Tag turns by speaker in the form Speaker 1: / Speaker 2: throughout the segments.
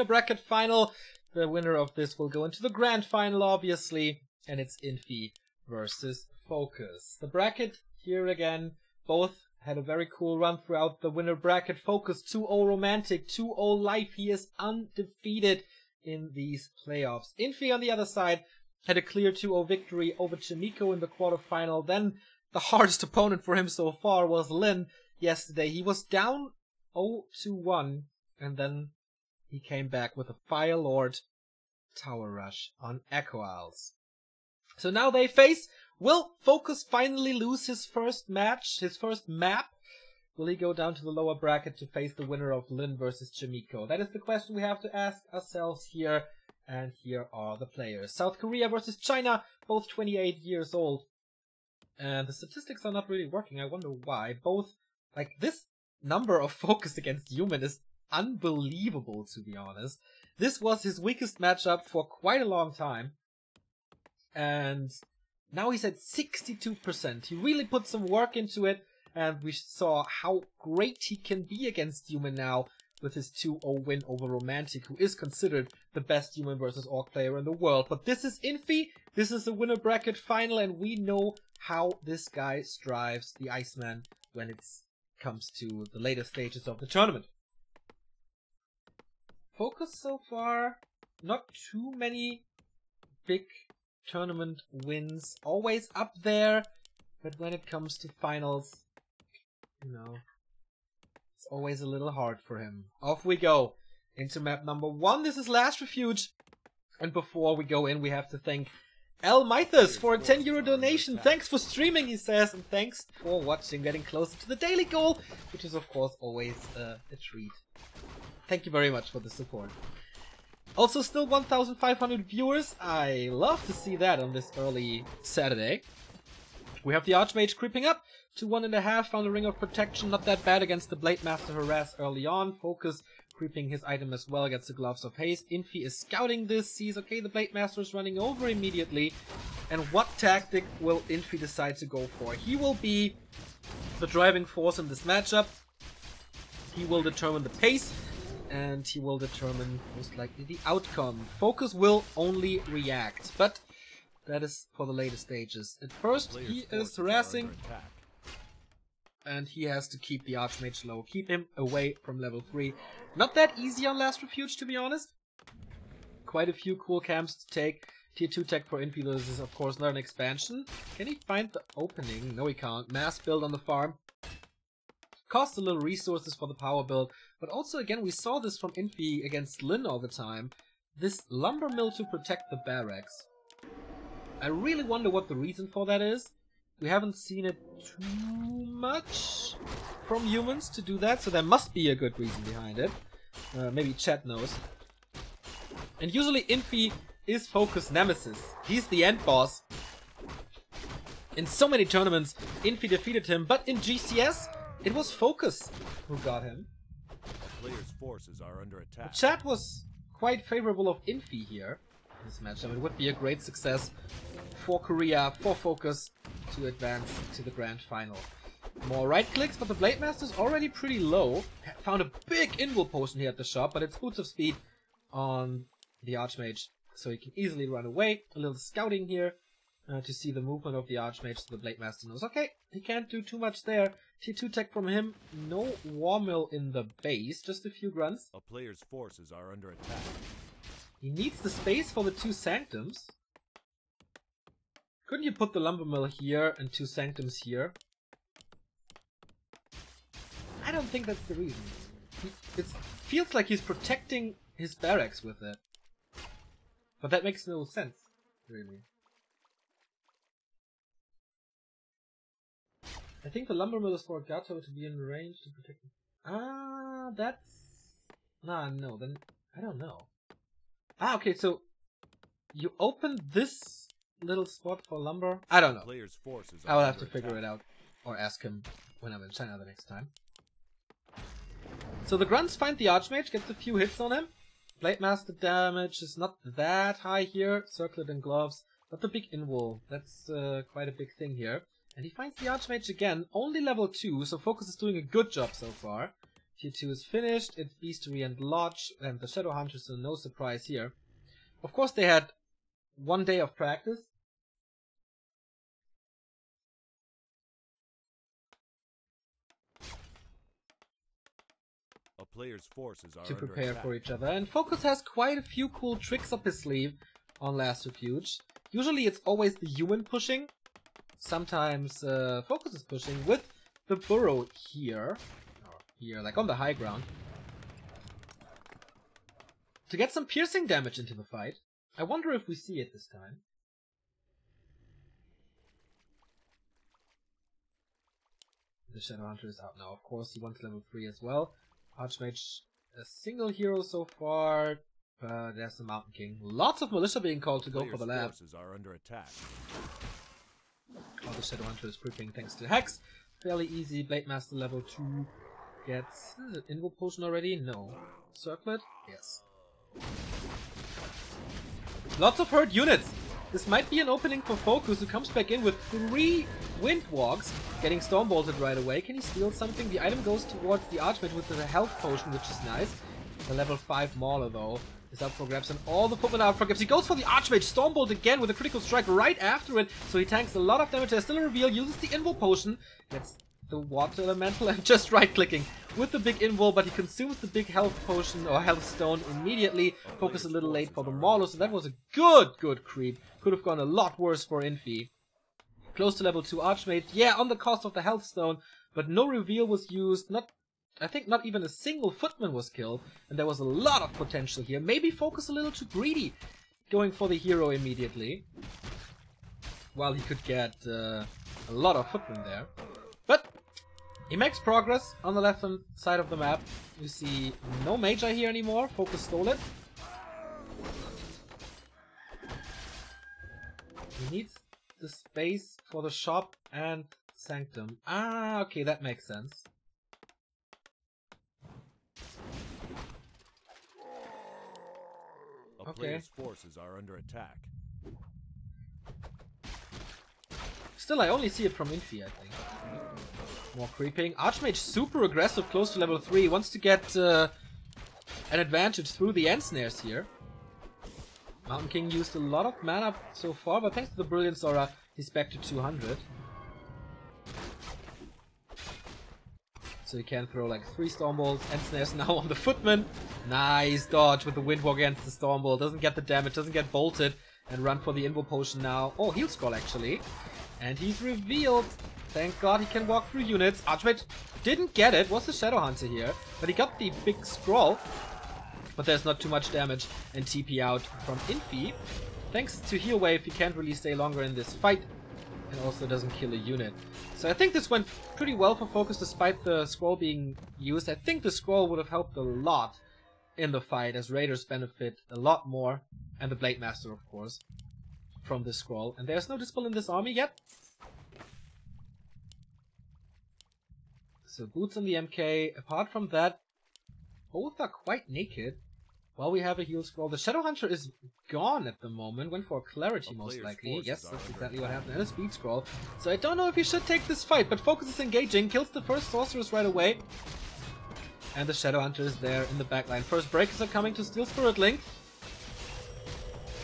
Speaker 1: winner bracket final. The winner of this will go into the grand final, obviously, and it's Infi versus Focus. The bracket here again, both had a very cool run throughout the winner bracket. Focus 2-0 romantic, 2-0 life. He is undefeated in these playoffs. Infi on the other side had a clear 2-0 victory over Chaemiko in the quarterfinal. Then the hardest opponent for him so far was Lyn yesterday. He was down 0-1 and then he came back with a Fire Lord Tower Rush on Echo Isles. So now they face Will Focus finally lose his first match, his first map? Will he go down to the lower bracket to face the winner of Lyn versus Chaemiko? That is the question we have to ask ourselves here. And here are the players. South Korea versus China, both 28 years old. And the statistics are not really working. I wonder why. Both, like, this number of focus against human is unbelievable, to be honest. This was his weakest matchup for quite a long time. And now he's at 62%. He really put some work into it, and we saw how great he can be against Human now with his 2-0 win over Romantic, who is considered the best Human versus Orc player in the world. But this is Infi, this is the winner bracket final, and we know how this guy strives, the Iceman, when it comes to the later stages of the tournament. Focus so far, not too many big tournament wins. Always up there, but when it comes to finals, you know, it's always a little hard for him. Off we go into map number one. This is Last Refuge. And before we go in, we have to thank El Mythos for a 10 euro donation. Thanks for streaming, he says, and thanks for watching, getting closer to the daily goal, which is of course always uh, a treat. Thank you very much for the support. Also, still 1,500 viewers. I love to see that on this early Saturday. We have the Archmage creeping up to one and a half, found a Ring of Protection, not that bad against the Blade Master Harass early on. Focus creeping his item as well against the Gloves of Haste. Infi is scouting this, sees, okay, the Blade Master is running over immediately. And what tactic will Infi decide to go for? He will be the driving force in this matchup. He will determine the pace and he will determine most likely the outcome. Focus will only react, but that is for the later stages. At first, he is harassing, and he has to keep the Archmage low, keep him away from level 3. Not that easy on Last Refuge, to be honest. Quite a few cool camps to take. Tier 2 tech for infielders is of course not an expansion. Can he find the opening? No he can't. Mass build on the farm. Cost a little resources for the power build, but also again we saw this from Infi against Lyn all the time. This lumber mill to protect the barracks. I really wonder what the reason for that is. We haven't seen it too much from humans to do that, so there must be a good reason behind it. Uh, maybe Chad knows. And usually Infi is Focus Nemesis. He's the end boss. In so many tournaments, Infi defeated him, but in GCS, it was Focus who got him.
Speaker 2: Player's forces are under attack.
Speaker 1: The chat was quite favorable of Infi here. This matchup. It would be a great success for Korea, for Focus, to advance to the grand final. More right clicks, but the Blade Master is already pretty low. Found a big invul potion here at the shop, but it's boots of speed on the Archmage, so he can easily run away. A little scouting here uh, to see the movement of the Archmage, so the Blade Master knows, okay, he can't do too much there. Tier 2 tech from him, no War Mill in the base, just a few grunts.
Speaker 2: A player's forces are under attack.
Speaker 1: He needs the space for the two Sanctums. Couldn't you put the Lumber Mill here and two Sanctums here? I don't think that's the reason. It feels like he's protecting his barracks with it. But that makes no sense, really. I think the lumber mill is for Gato to be in range to protect him. Ah, that's... Nah, no, then... I don't know. Ah, okay, so... You open this little spot for lumber? I don't know.
Speaker 2: Player's forces
Speaker 1: I will have to figure it out. Or ask him when I'm in China the next time. So the grunts find the Archmage, gets a few hits on him. Blade Master damage is not that high here. Circlet and gloves. But the big invul, that's uh, quite a big thing here. And he finds the Archmage again, only level 2, so Focus is doing a good job so far. Tier 2 is finished, it's Bestiary and Lodge, and the Shadow Hunters, so no surprise here. Of course, they had one day of practice.
Speaker 2: A player's forces are
Speaker 1: to prepare for each other. And Focus has quite a few cool tricks up his sleeve on Last Refuge. Usually it's always the human pushing. Sometimes uh, Focus is pushing with the burrow here. Or here, like on the high ground. To get some piercing damage into the fight. I wonder if we see it this time. The Shadow Hunter is out now. Of course, he wants level 3 as well. Archmage, a single hero so far, but there's the Mountain King. Lots of militia being called to go
Speaker 2: Player's
Speaker 1: for the lab.
Speaker 2: are under attack.
Speaker 1: The Shadow Hunter is prepping thanks to Hex. Fairly easy. Blade Master level 2 gets... Is it Invo Potion already? No. Circlet? Yes. Lots of hurt units! This might be an opening for Focus, who comes back in with three Wind Walks, getting Storm Bolted right away. Can he steal something? The item goes towards the Archmage with the health potion, which is nice. The level 5 Mauler, though, is up for grabs, and all the footmen are for grabs. He goes for the Archmage, Stormbolt again with a critical strike right after it, so he tanks a lot of damage. There's still a reveal, uses the Invo Potion, gets the Water Elemental, and just right-clicking with the big Invo, but he consumes the big health potion, or health stone, immediately. Focus a little late for the Mauler, so that was a good, good creep. Could have gone a lot worse for Infi. Close to level 2 Archmage, yeah, on the cost of the health stone, but no reveal was used, not I think not even a single footman was killed, and there was a lot of potential here. Maybe focus a little too greedy, going for the hero immediately. While he could get uh, a lot of footmen there. But he makes progress on the left side of the map. You see no Major here anymore, Focus stole it. He needs the space for the shop and Sanctum. Ah, okay, that makes sense.
Speaker 2: A
Speaker 1: Okay.
Speaker 2: player's forces are under attack.
Speaker 1: Still, I only see it from Infi, I think. More creeping. Archmage super aggressive, close to level 3. Wants to get uh, an advantage through the Ensnares here. Mountain King used a lot of mana so far, but thanks to the Brilliance Aura, he's back to 200. So he can throw like 3 Stormbolts. and snares now on the Footman. Nice dodge with the Windwalk against the Stormbolt. Doesn't get the damage, doesn't get bolted. And run for the Invo Potion now. Oh, Heal Scroll actually. And he's revealed. Thank god he can walk through units. Archmage didn't get it, was the Shadow Hunter here. But he got the big scroll. But there's not too much damage and TP out from Infi. Thanks to Heal Wave, he can't really stay longer in this fight. And also doesn't kill a unit. So I think this went pretty well for Focus despite the scroll being used. I think the scroll would have helped a lot in the fight as Raiders benefit a lot more. And the Blade Master, of course from this scroll. And there's no Dispel in this army yet. So boots on the MK. Apart from that, both are quite naked. While we have a heal scroll. The Shadow Hunter is gone at the moment. Went for clarity
Speaker 2: A
Speaker 1: most likely. Yes, that's exactly what happened. And a speed scroll. So I don't know if he should take this fight, but Focus is engaging. Kills the first sorceress right away. And the Shadow Hunter is there in the backline. First breakers are coming to steal Spirit Link.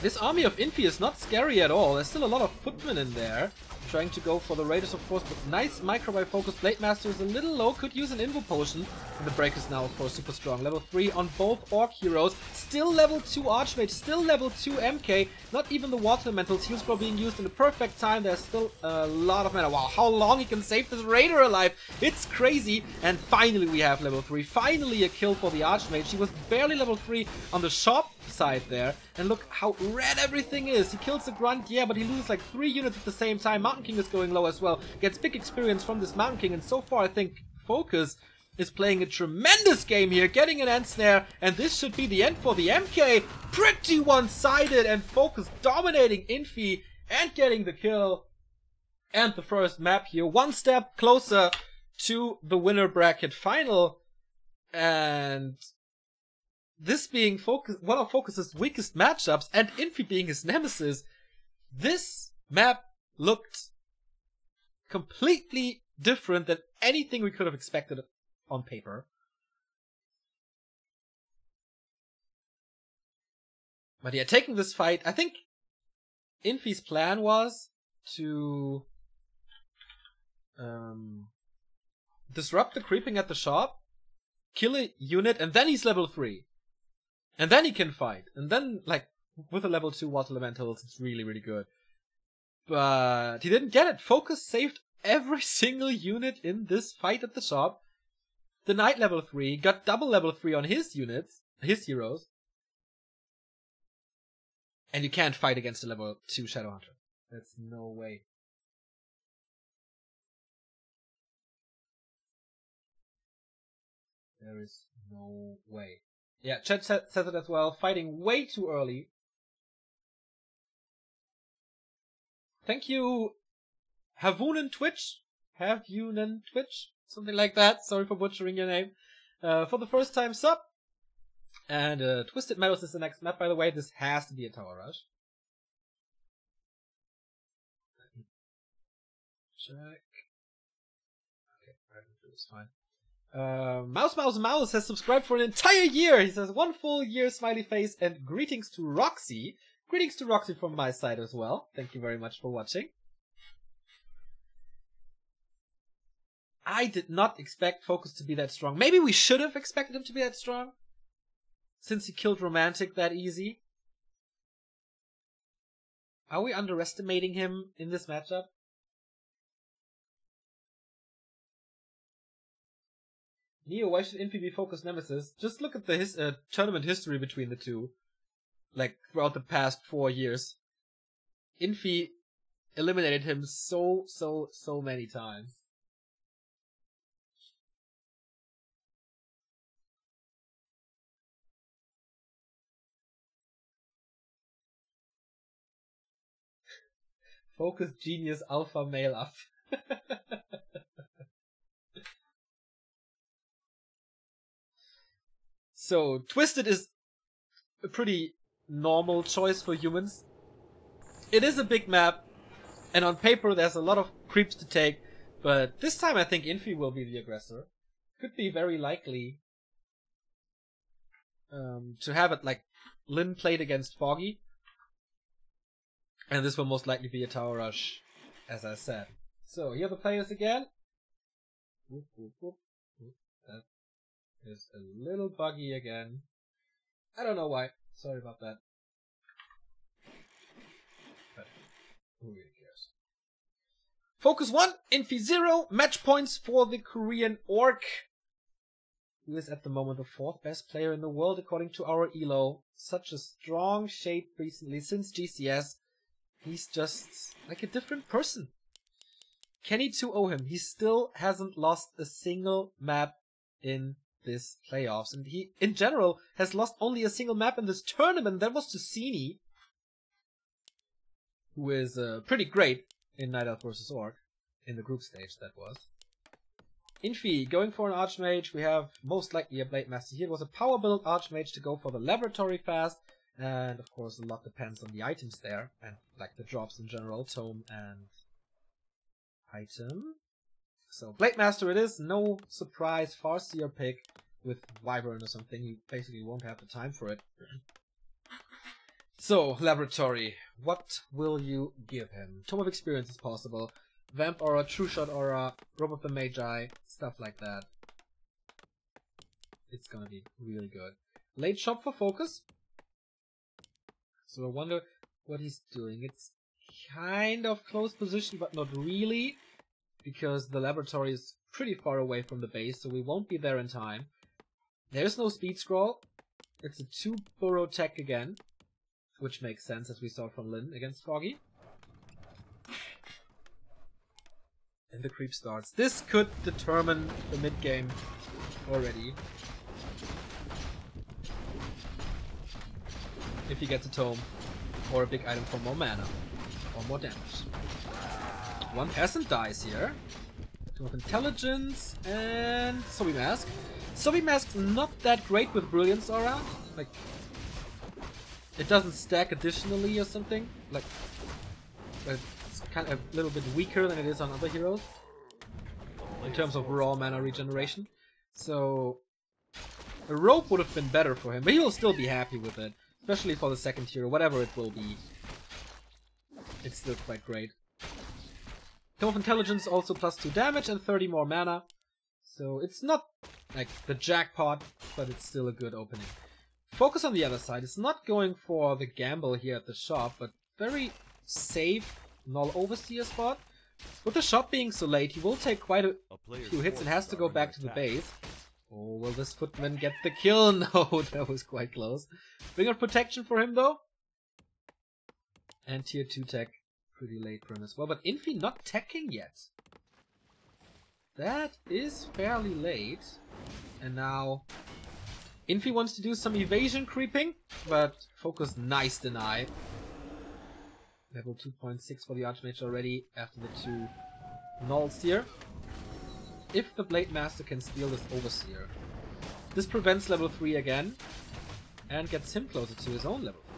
Speaker 1: This army of Infi is not scary at all. There's still a lot of footmen in there. Trying to go for the Raiders, of course, but nice micro by focus. Blade Master is a little low, could use an Invo Potion. And the break is now, of course, super strong. Level 3 on both Orc heroes. Still level 2 Archmage, still level 2 MK. Not even the Water Elementals. Heal Scroll being used in the perfect time. There's still a lot of mana. Wow, how long he can save this Raider alive. It's crazy. And finally we have level 3. Finally a kill for the Archmage. He was barely level 3 on the shop side there. And look how red everything is. He kills the Grunt, yeah, but he loses like 3 units at the same time. Mountain King is going low as well. Gets big experience from this Mountain King. And so far I think Focus is playing a tremendous game here, getting an Ensnare, and this should be the end for the MK. Pretty one-sided, and Focus dominating Infi and getting the kill. And the first map here, one step closer to the winner bracket final. And this being focus, one of Focus's weakest matchups, and Infi being his nemesis, this map looked completely different than anything we could have expected on paper. But yeah, taking this fight, I think Infi's plan was to um, disrupt the creeping at the shop, kill a unit, and then he's level 3. And then he can fight. And then, like, with a level 2 water elementals, it's really, really good. But he didn't get it. Focus saved every single unit in this fight at the shop. The knight level 3 got double level 3 on his units, his heroes. And you can't fight against a level 2 Shadowhunter. That's no way. There is no way. Yeah, Chet says it as well. Fighting way too early. Thank you, Havunen Twitch. Havunen Twitch? Something like that. Sorry for butchering your name. Uh, for the first time sub. And uh, Twisted Meadows is the next map, by the way. This has to be a Tower Rush. Check. Okay, it's fine. Uh, Mouse Mouse Mouse has subscribed for an entire year. He says one full year smiley face and greetings to Roxy. Greetings to Roxy from my side as well. Thank you very much for watching. I did not expect Focus to be that strong. Maybe we should have expected him to be that strong. Since he killed Romantic that easy. Are we underestimating him in this matchup? Neo, why should Infi be Focus Nemesis? Just look at the his, uh, tournament history between the two. Like, throughout the past four years. Infi eliminated him so, so, so many times. Focus Genius Alpha Male up. so, Twisted is a pretty normal choice for humans. It is a big map, and on paper there's a lot of creeps to take, but this time I think Infi will be the aggressor. Could be very likely um, to have it like Lyn played against Foggy, and this will most likely be a tower rush, as I said. So, here are the players again. Whoop. That is a little buggy again. I don't know why. Sorry about that. Who really cares? Focus 1, Infi 0, match points for the Korean Orc, who is at the moment the fourth best player in the world according to our ELO. Such a strong shape recently since GCS. He's just like a different person. Kenny to owe oh him. He still hasn't lost a single map in this playoffs. And he, in general, has lost only a single map in this tournament. That was to Cini, who is uh, pretty great in Night Elf vs. Orc. In the group stage, that was. Infi, going for an Archmage, we have most likely a Blade Master here. It was a power build Archmage to go for the Laboratory fast. And of course, a lot depends on the items there, and like the drops in general, tome and item. So Blade Master it is, no surprise, Farseer pick with Wyvern or something, you basically won't have the time for it. so, Laboratory, what will you give him? Tome of Experience is possible, Vamp Aura, True Shot Aura, Robe of the Magi, stuff like that. It's gonna be really good. Late Shop for Focus, so I wonder what he's doing. It's kind of close position, but not really, because the laboratory is pretty far away from the base, so we won't be there in time. There's no speed scroll. It's a two burrow tech again, which makes sense as we saw from Lyn against Foggy. And the creep starts. This could determine the mid game already. if he gets a tome or a big item for more mana or more damage. One peasant dies here. Two of intelligence and Sobi Mask. Sobi Mask's not that great with Brilliance aura. Like, it doesn't stack additionally or something. Like, it's kind of a little bit weaker than it is on other heroes in terms of raw mana regeneration. So, a rope would have been better for him, but he'll still be happy with it. Especially for the second tier, whatever it will be. It's still quite great. Tome of Intelligence also plus 2 damage and 30 more mana. So it's not like the jackpot, but it's still a good opening. Focus on the other side is not going for the gamble here at the shop, but very safe gnoll overseer spot. With the shop being so late, he will take quite a
Speaker 2: A
Speaker 1: few hits and has to go back to the base. Oh, will this footman get the kill? No, that was quite close. Bring of protection for him though. And tier 2 tech pretty late for him as well, but Infi not teching yet. That is fairly late. And now Infi wants to do some evasion creeping, but focus nice deny. Level 2.6 for the Archmage already after the two gnolls here. If the Blade Master can steal this Overseer. This prevents level 3 again, and gets him closer to his own level 3.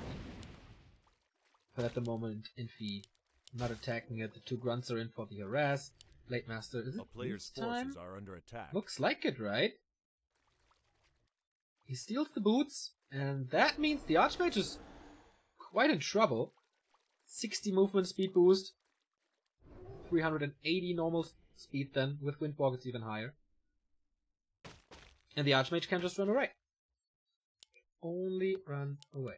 Speaker 1: But at the moment, Infi not attacking it. The two grunts are in for the harass. Blade Master, is it
Speaker 2: A player's
Speaker 1: boots time?
Speaker 2: forces are under attack.
Speaker 1: Looks like it, right? He steals the boots, and that means the Archmage is quite in trouble. 60 movement speed boost, 380 normal speed then, with Windwalk it's even higher. And the Archmage can just run away. Only run away.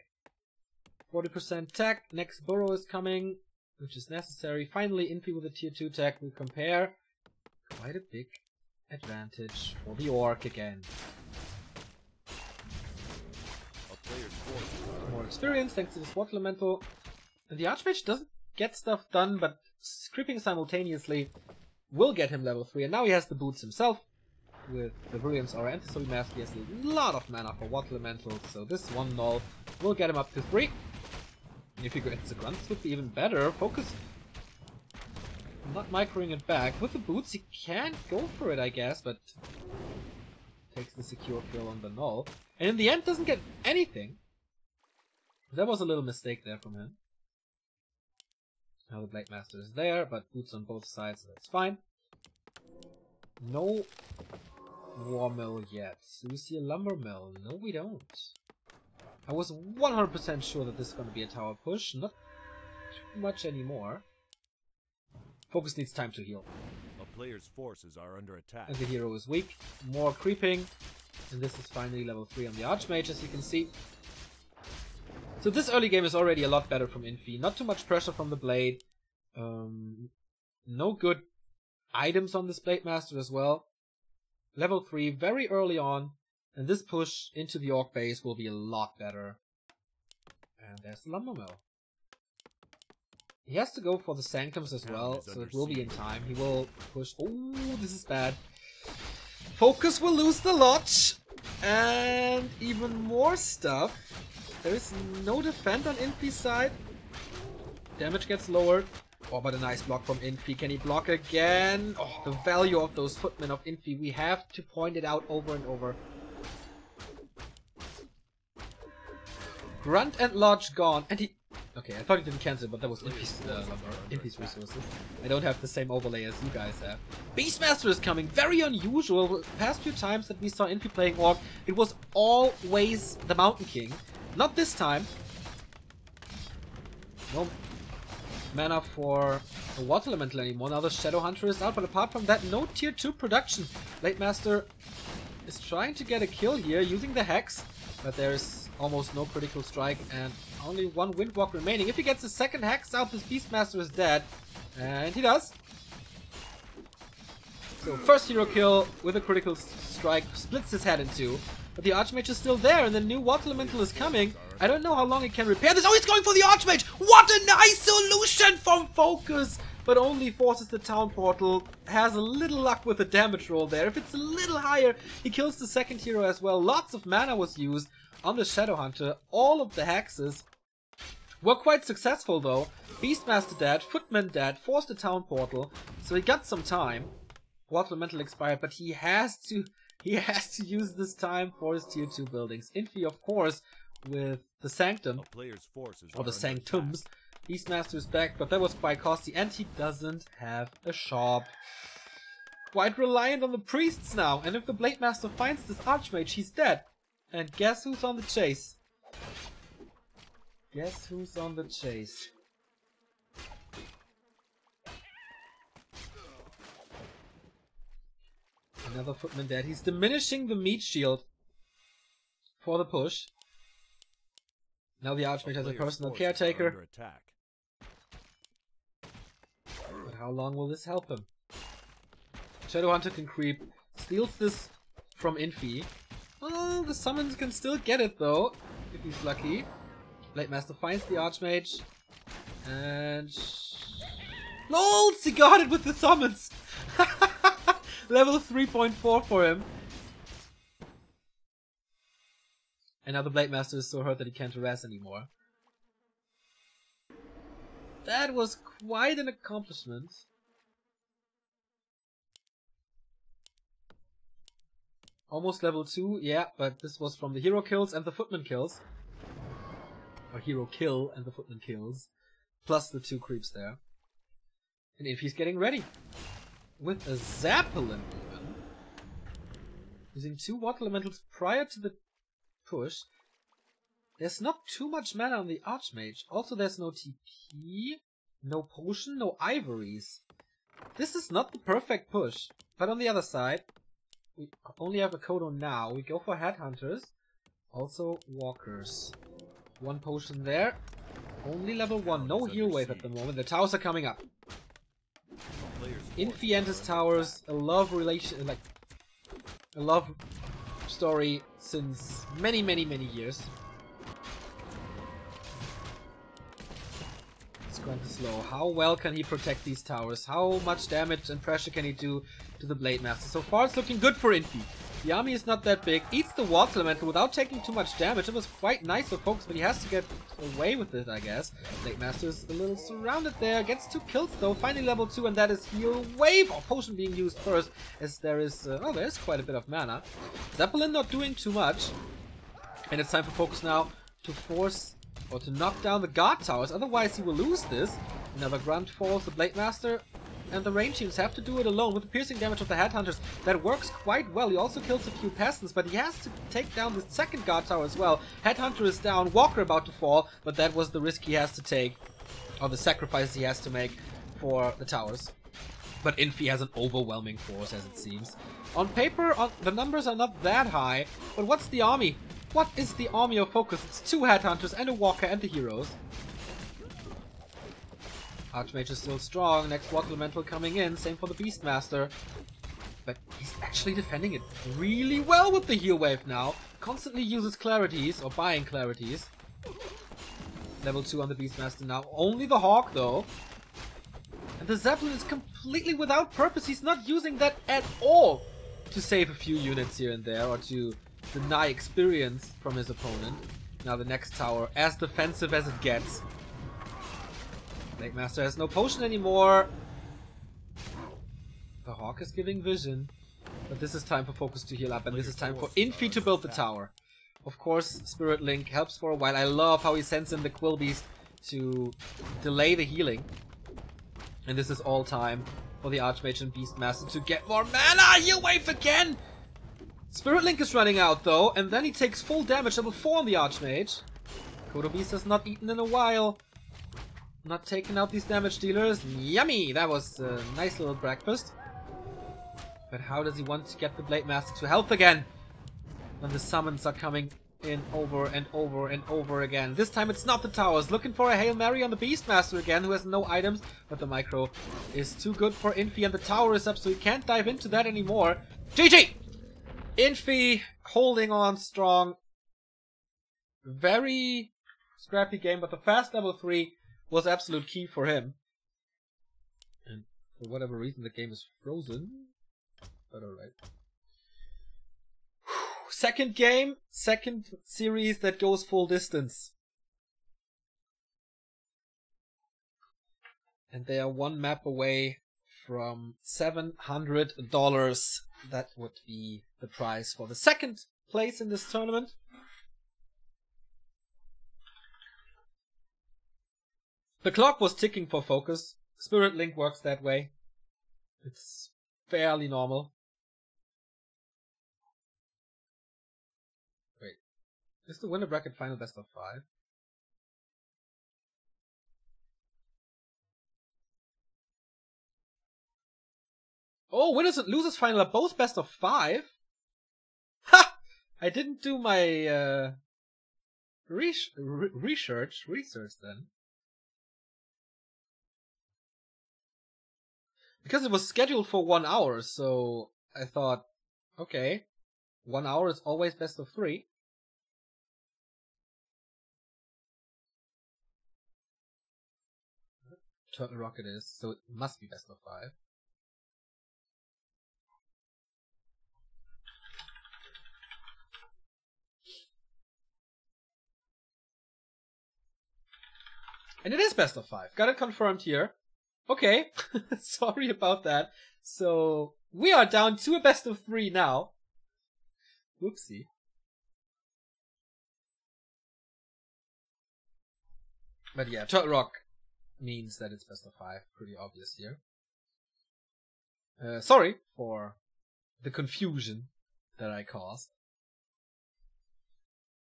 Speaker 1: 40% tech, next burrow is coming, which is necessary. Finally, Infi with a tier 2 tech will compare. Quite a big advantage for the Orc again. More experience thanks to the SWAT elemental. And the Archmage doesn't get stuff done, but creeping simultaneously will get him level 3. And now he has the boots himself. With the Brilliance Aura and Mask, he has a lot of mana for Water Elemental, so this one gnoll will get him up to 3. If he gets the grunts, would be even better. Focus not microing it back. With the boots, he can't go for it, I guess, but takes the secure kill on the gnoll. And in the end, doesn't get anything. That was a little mistake there from him. Now the Blade Master is there, but boots on both sides, so that's fine. No War Mill yet. Do we see a Lumber Mill? No, we don't. I was 100% sure that this is going to be a tower push. Not too much anymore. Focus needs time to heal.
Speaker 2: A player's forces are under attack.
Speaker 1: And the hero is weak. More creeping. And this is finally level 3 on the Archmage, as you can see. So this early game is already a lot better from Infi. Not too much pressure from the Blade. Um, no good items on this Blade Master as well. Level 3 very early on. And this push into the Orc base will be a lot better. And there's the Lumber Mill. He has to go for the Sanctums as well, so it will be in time. He will push. Oh, this is bad. Focus will lose the Lodge. And even more stuff. There is no defend on Infi's side. Damage gets lowered. Oh, but a nice block from Infi. Can he block again? Oh, the value of those footmen of Infi. We have to point it out over and over. Grunt and Lodge gone. And he... Okay, I thought he didn't cancel, but that was Infi's, uh, resources. I don't have the same overlay as you guys have. Beastmaster is coming. Very unusual. The past few times that we saw Infi playing Orc, it was always the Mountain King. Not this time. No mana for the Water Elemental anymore. Now the Shadow Hunter is out, but apart from that, no tier 2 production. Late Master is trying to get a kill here using the Hex, but there's almost no critical strike and only one Windwalk remaining. If he gets a second Hex out, this Beastmaster is dead. And he does. So first hero kill with a critical strike splits his head in two. But the Archmage is still there and the new Water Elemental is coming. I don't know how long it can repair this. Oh, he's going for the Archmage! What a nice solution from Focus! But only forces the town portal. Has a little luck with the damage roll there. If it's a little higher, he kills the second hero as well. Lots of mana was used on the Shadow Hunter. All of the hexes were quite successful though. Beastmaster dead, Footman dead, forced the town portal, so he got some time. Water Elemental expired, but he has to he has to use this time for his tier 2 buildings. Infi, of course, with the Sanctum,
Speaker 2: A player's forces
Speaker 1: or the Sanctums. Beastmaster is back, but that was quite costly, and he doesn't have a shop. Quite reliant on the priests now, and if the Blade Master finds this Archmage, he's dead. And guess who's on the chase? Guess who's on the chase? Another footman dead. He's diminishing the meat shield for the push. Now the Archmage has a personal caretaker. But how long will this help him? Shadowhunter can creep, steals this from Infi. Oh, the summons can still get it though, if he's lucky. Blade Master finds the Archmage, and... LOL! He got it with the summons! Level 3.4 for him. And now the Blade Master is so hurt that he can't harass anymore. That was quite an accomplishment. Almost level 2, yeah, but this was from the hero kills and the footman kills. Or hero kill and the footman kills. Plus the two creeps there. And if he's getting ready. With a Zeppelin even. Using two water elementals prior to the push. There's not too much mana on the Archmage. Also, there's no TP, no potion, no ivories. This is not the perfect push. But on the other side, we only have a Kodo now. We go for Headhunters. Also, Walkers. One potion there. Only level 1. No heal wave at the moment. The towers are coming up. In Fientis Towers, a love relation, like a love story since many, many, many years. It's going to slow. How well can he protect these towers? How much damage and pressure can he do to the Blade Master? So far, it's looking good for Infi. The army is not that big. Eats the Water Elemental without taking too much damage. It was quite nice of Focus, but he has to get away with it, I guess. Blade Master is a little surrounded there. Gets two kills, though. Finally level 2, and that is Heal Wave, or Potion being used first, as there is... Uh, oh, there is quite a bit of mana. Zeppelin not doing too much. And it's time for Focus now to force or to knock down the guard towers, otherwise he will lose this. Another grunt falls, the Blade Master and the range teams have to do it alone with the piercing damage of the Headhunters. That works quite well. He also kills a few peasants, but he has to take down the second guard tower as well. Headhunter is down, Walker about to fall, but that was the risk he has to take, or the sacrifice he has to make for the towers. But Infi has an overwhelming force, as it seems. On paper, on, the numbers are not that high, but what's the army? What is the army of focus? It's two headhunters and a walker and the heroes. Archmage is still strong, next water elemental coming in, same for the Beastmaster. But he's actually defending it really well with the heal wave now. Constantly uses clarities, or buying clarities. Level 2 on the Beastmaster now. Only the Hawk though. And the Zeppelin is completely without purpose. He's not using that at all to save a few units here and there or to deny experience from his opponent. Now the next tower, as defensive as it gets. Blade Master has no potion anymore. The Hawk is giving vision. But this is time for Focus to heal up, and this is time for Infi to build the tower. Of course, Spirit Link helps for a while. I love how he sends in the Quilbies to delay the healing. And this is all time for the Archmage and Beastmaster to get more mana! Heal wave again! Spirit Link is running out though, and then he takes full damage level 4 on the Archmage. Kodo Beast has not eaten in a while. Not taking out these damage dealers. Yummy! That was a nice little breakfast. But how does he want to get the Blade Master to health again? When the summons are coming in over and over and over again. This time it's not the towers. Looking for a Hail Mary on the Beastmaster again, who has no items, but the micro is too good for Infi, and the tower is up, so he can't dive into that anymore. GG! Infi holding on strong. Very scrappy game, but the fast level 3 was absolute key for him. And for whatever reason, the game is frozen. But alright. Second game, second series that goes full distance. And they are one map away from $700. That would be the prize for the second place in this tournament. The clock was ticking for focus. Spirit Link works that way. It's fairly normal. Wait. Is the winner bracket final best of five? Oh, winners and losers final are both best of five? Ha! I didn't do my, uh, research, research then. Because it was scheduled for one hour, so I thought, okay, one hour is always best of three. Turtle Rocket is, so it must be best of five. And it is best of five. Got it confirmed here. Okay. Sorry about that. So, we are down to a best of three now. Whoopsie. But yeah, Turtle Rock means that it's best of five. Pretty obvious here. Uh, sorry for the confusion that I caused.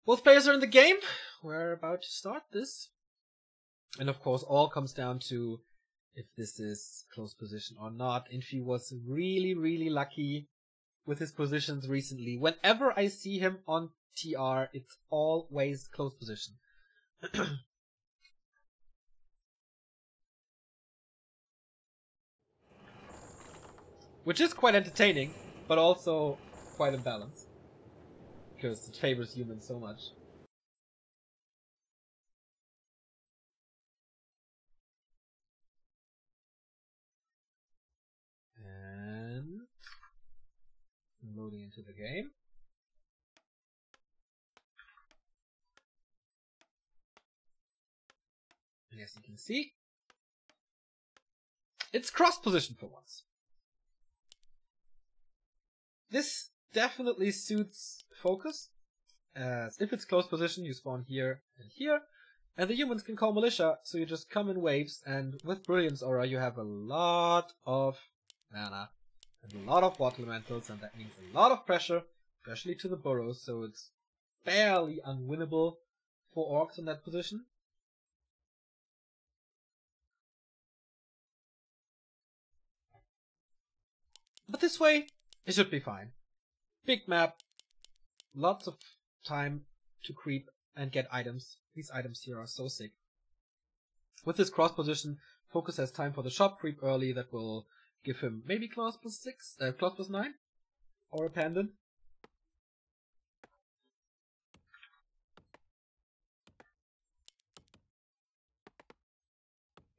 Speaker 1: Both players are in the game. We're about to start this. And of course, all comes down to if this is close position or not. Infi was really, really lucky with his positions recently. Whenever I see him on TR, it's always close position. Which is quite entertaining, but also quite imbalanced. Because it favors humans so much. Into the game. And as you can see, it's cross position for once. This definitely suits focus, as if it's close position, you spawn here and here, and the humans can call militia, so you just come in waves, and with Brilliance Aura you have a lot of mana, a lot of water elementals, and that means a lot of pressure, especially to the burrows, so it's barely unwinnable for orcs in that position. But this way, it should be fine. Big map, lots of time to creep and get items. These items here are so sick. With this cross position, Focus has time for the shop creep early that will give him maybe class plus 6, uh, claws plus 9? Or a pendant.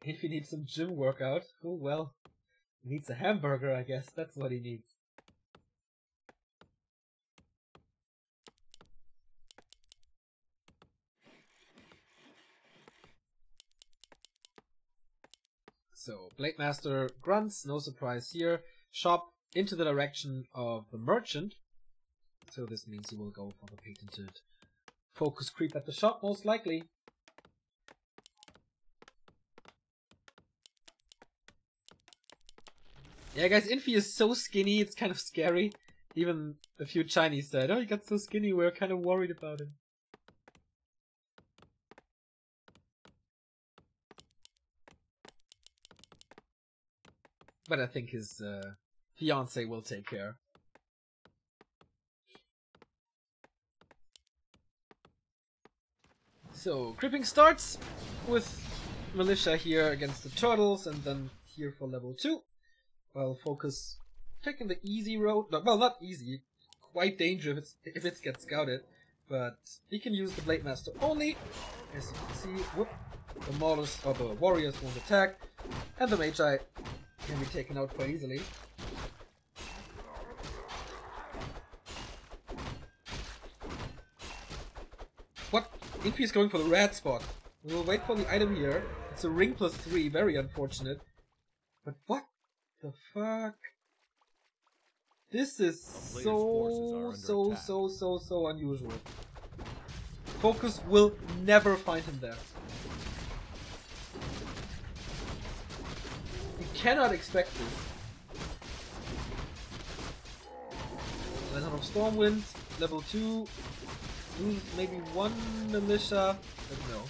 Speaker 1: If he needs some gym workout, oh well. He needs a hamburger, I guess. That's what he needs. So, Blade Master grunts, no surprise here. Shop into the direction of the merchant. So this means he will go for the patented focus creep at the shop, most likely. Yeah, guys, Infi is so skinny, it's kind of scary. Even a few Chinese said, oh, he got so skinny, we're kind of worried about him. But I think his uh, fiance will take care. So, creeping starts with Militia here against the turtles, and then here for level 2. Well, Focus taking the easy road. Well, not easy. Quite dangerous if, if it gets scouted. But he can use the Blade Master only. As you can see, whoop, the Mortals or the Warriors won't attack. And the Magi can be taken out quite easily. What? Infi is going for the red spot. We will wait for the item here. It's a ring plus three, very unfortunate. But what the fuck? This is so,
Speaker 2: forces are under
Speaker 1: so, so, so, so unusual. Focus will never find him there. Cannot expect this. Legend of Stormwind, level 2, lose maybe one militia, but no.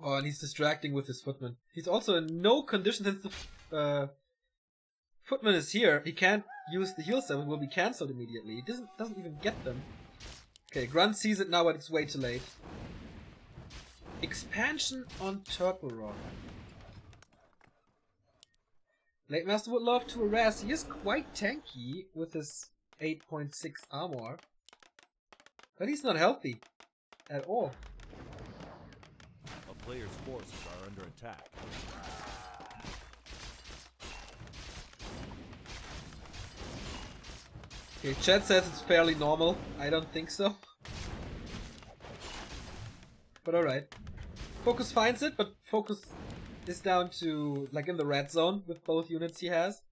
Speaker 1: Oh, and he's distracting with his footman. He's also in no condition since the uh, Footman is here, he can't use the heal summon, will be cancelled immediately. He doesn't doesn't even get them. Okay, Grunt sees it now, but it's way too late. Expansion on Turtle Rock. Blade Master would love to harass. He is quite tanky with his 8.6 armor. But he's not healthy. At all.
Speaker 2: A player's forces are under attack.
Speaker 1: Okay, Chad says it's fairly normal. I don't think so. But alright. Focus finds it, but Focus is down to, like, in the red zone with both units he has.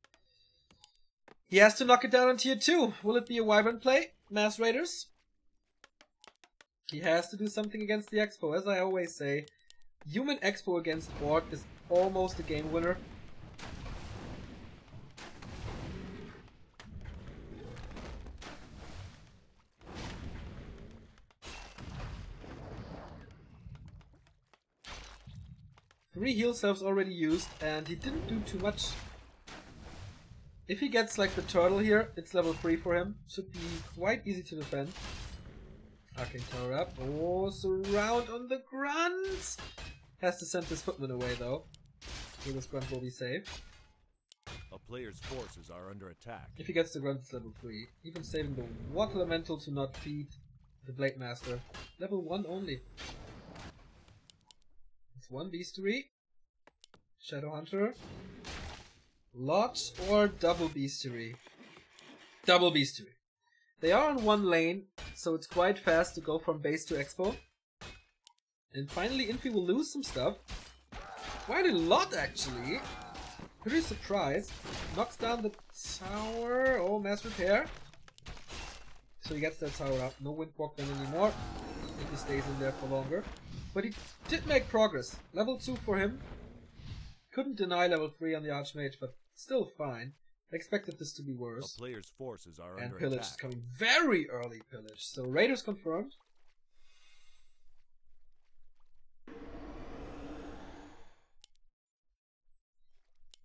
Speaker 1: He has to knock it down on tier 2. Will it be a Wyvern play? Mass Raiders? He has to do something against the Expo. As I always say, Human Expo against Orc is almost a game winner. Three heal salves already used, and he didn't do too much. If he gets like the turtle here, it's level 3 for him. Should be quite easy to defend. Arcane Tower up. Oh, surround on the grunt! Has to send this footman away though. So this grunt will be safe.
Speaker 2: A player's forces are under attack.
Speaker 1: If he gets the grunt, it's level 3. Even saving the Water Elemental to not feed the Blade Master. Level 1 only. It's one Bestiary. Shadow Hunter. Lot or double Bestiary? Double Bestiary. They are on one lane, so it's quite fast to go from base to expo. And finally, Infi will lose some stuff. Quite a lot, actually. Pretty surprised. Knocks down the tower. Oh, mass repair. So he gets that tower up. No Windwalk then anymore. If he stays in there for longer. But he did make progress. Level 2 for him. Couldn't deny level 3 on the Archmage, but still fine. I expected this to be
Speaker 2: A
Speaker 1: worse.
Speaker 2: player's forces are
Speaker 1: And
Speaker 2: under
Speaker 1: Pillage is coming very early, Pillage. So Raiders confirmed.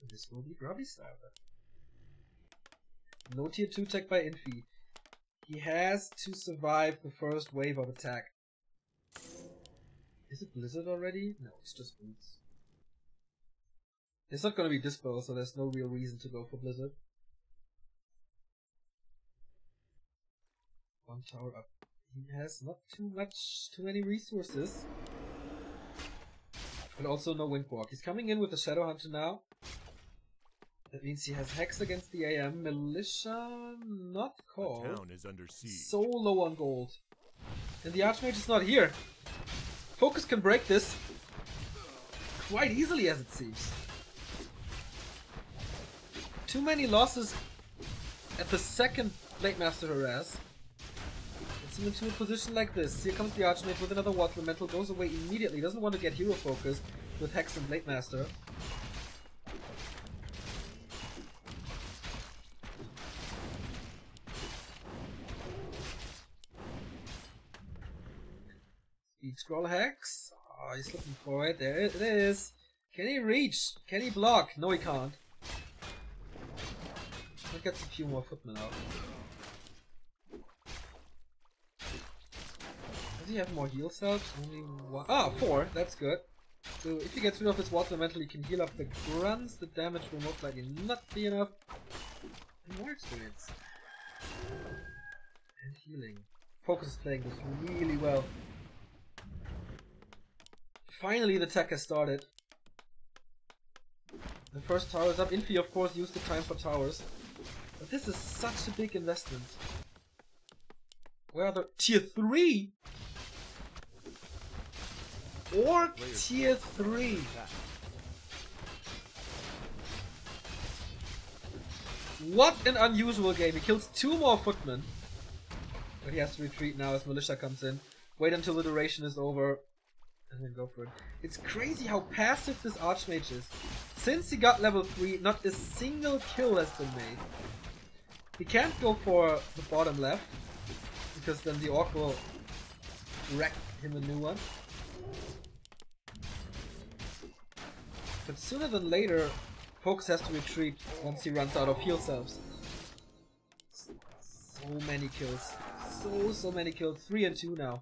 Speaker 1: This will be Grubby style then. No tier 2 tech by Infi. He has to survive the first wave of attack. Is it Blizzard already? No, it's just Boots. It's not gonna be Dispo, so there's no real reason to go for Blizzard. One tower up. He has not too much, too many resources. But also no Windwalk. He's coming in with the Shadow Hunter now. That means he has Hex against the AM. Militia not called.
Speaker 2: Town is under siege.
Speaker 1: So low on gold. And the Archmage is not here. Focus can break this quite easily as it seems. Too many losses at the second Blade Master harass. It's him into a position like this. Here comes the Archmage with another Water Elemental, goes away immediately, doesn't want to get hero focused with Hex and Blade Master. Speed scroll hex. Oh, he's looking for it. There it is. Can he reach? Can he block? No, he can't. I'll get a few more footmen out. Does he have more heal salves? Only one. Ah, four. That's good. So if he gets rid of his water elemental, he can heal up the grunts. The damage will most likely not be enough. And more experience. And healing. Focus is playing this really well. Finally, the tech has started. The first tower is up. Infi, of course, used the time for towers. But this is such a big investment. Where are the tier 3? Or tier
Speaker 2: forces are under
Speaker 1: 3. What an unusual game. He kills two more footmen. But he has to retreat now as militia comes in. Wait until the duration is over. And go for it. It's crazy how passive this Archmage is. Since he got level 3, not a single kill has been made. He can't go for the bottom left. Because then the Orc will wreck him a new one. But sooner than later, Focus has to retreat once he runs out of heal salves. So many kills. So, so many kills. Three and two now.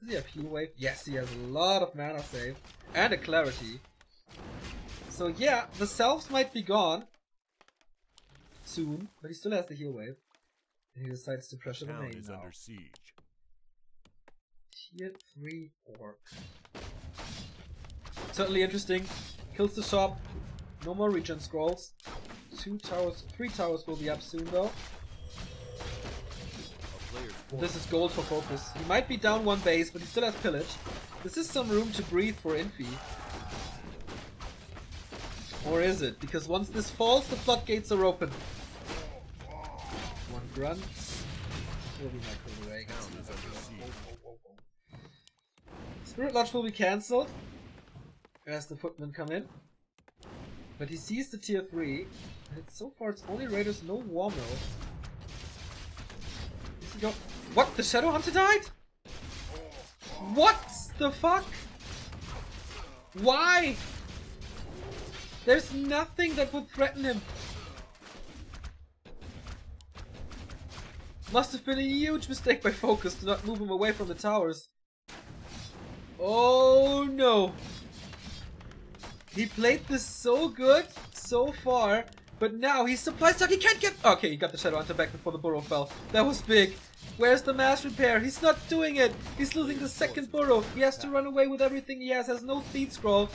Speaker 1: Does he have heal wave? Yes, he has a lot of mana save. And a clarity. So yeah, the salves might be gone. Soon. But he still has the heal wave. And he decides to pressure the main
Speaker 2: is
Speaker 1: now.
Speaker 2: under siege.
Speaker 1: Tier 3 orc. Certainly interesting. Kills the shop. No more regen scrolls. Two towers, three towers will be up soon though. This is gold for focus. He might be down one base, but he still has pillage. This is some room to breathe for Infi. Or is it? Because once this falls, the floodgates are open. One grunt. Spirit Lodge will be cancelled as the footmen come in. But he sees the tier 3. And so far it's only Raiders, no War Mill. Is he go- What? The Shadow Hunter died? What the fuck? Why? There's nothing that would threaten him. Must have been a huge mistake by Focus to not move him away from the towers. Oh no! He played this so good so far, but now he's supply stuck. He can't get. Okay, he got the Shadow Hunter back before the burrow fell. That was big. Where's the mass repair? He's not doing it. He's losing the second burrow. He has to run away with everything he has. Has no speed scroll.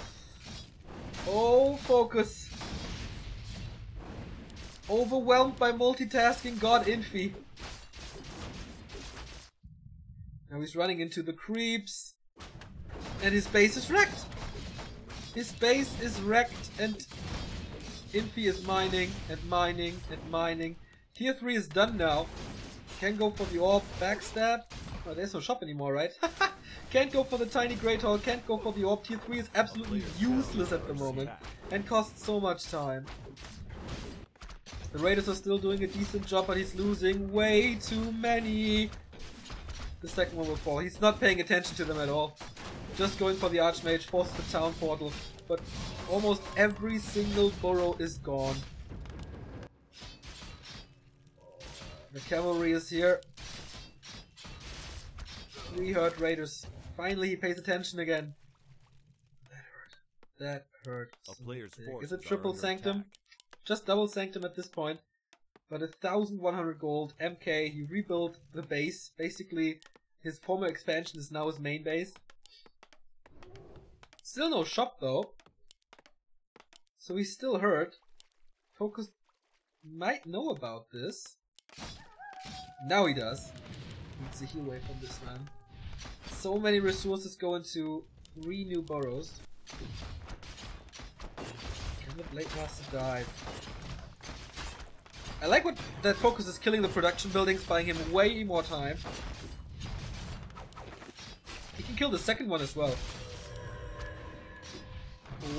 Speaker 1: Oh, focus. Overwhelmed by multitasking God Infi. Now he's running into the creeps. And his base is wrecked. His base is wrecked and Infi is mining and mining and mining. Tier 3 is done now. Can go for the orb backstab. Oh, there's no shop anymore, right? can't go for the tiny great hall, can't go for the orb. Tier 3 is absolutely useless at the moment and costs so much time. The Raiders are still doing a decent job, but he's losing way too many. The second one will fall. He's not paying attention to them at all. Just going for the Archmage, forces the town portal, but almost every single burrow is gone. The cavalry is here. Three hurt raiders. Finally, he pays attention again. That hurt. That hurt.
Speaker 2: A
Speaker 1: so
Speaker 2: player's.
Speaker 1: Is it triple sanctum?
Speaker 2: attack.
Speaker 1: Just double sanctum at this point. But a thousand one hundred gold. MK. He rebuilt the base. Basically, his former expansion is now his main base. Still no shop though. So he's still hurt. Focus might know about this. Now he does. Needs a heal wave from this man. So many resources go into three new burrows. Can the Blade Master die? I like what that focus is killing the production buildings, buying him way more time. He can kill the second one as well.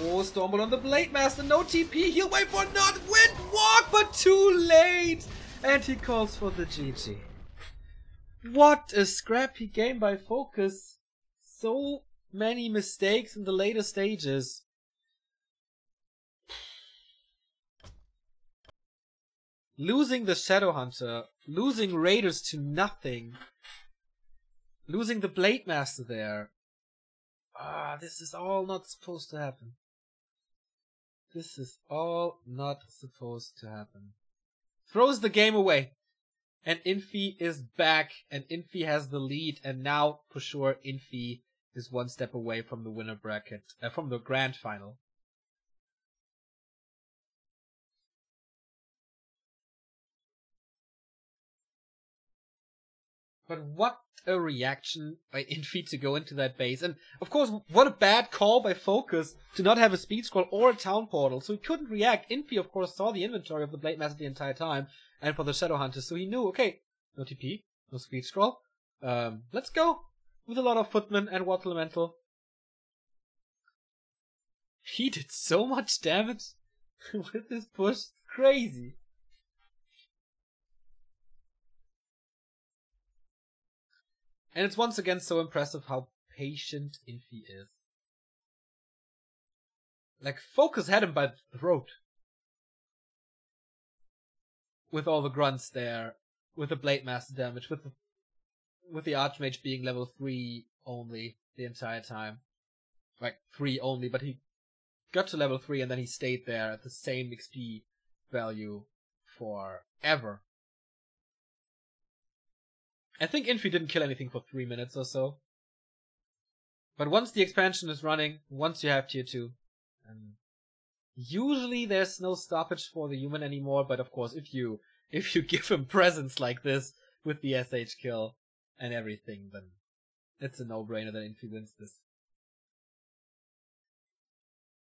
Speaker 1: Oh, Stormbolt on the Blade Master, no TP, he'll wait for not wind walk, but too late! And he calls for the GG. What a scrappy game by Focus. So many mistakes in the later stages. Losing the Shadow Hunter, losing Raiders to nothing, losing the Blade Master there. Ah, this is all not supposed to happen. This is all not supposed to happen. Throws the game away. And Infi is back, and Infi has the lead, and now, for sure, Infi is one step away from the winner bracket, uh, from the grand final. But what a reaction by Infi to go into that base. And of course, what a bad call by Focus to not have a speed scroll or a town portal. So he couldn't react. Infi, of course, saw the inventory of the Blade Master the entire time and for the Shadow Hunter. So he knew, okay, no TP, no speed scroll. Um, let's go with a lot of footmen and water elemental. He did so much damage with this push. Crazy. And it's once again so impressive how patient Infi is. Like, Focus had him by the throat. with all the grunts there, with the Blade Master damage, with the with the Archmage being level three only the entire time. Like three only, but he got to level three and then he stayed there at the same XP value forever. I think Infi didn't kill anything for three minutes or so. But once the expansion is running, once you have tier 2, and usually there's no stoppage for the human anymore, but of course if you if you give him presents like this with the SH kill and everything, then it's a no-brainer that Infi wins this.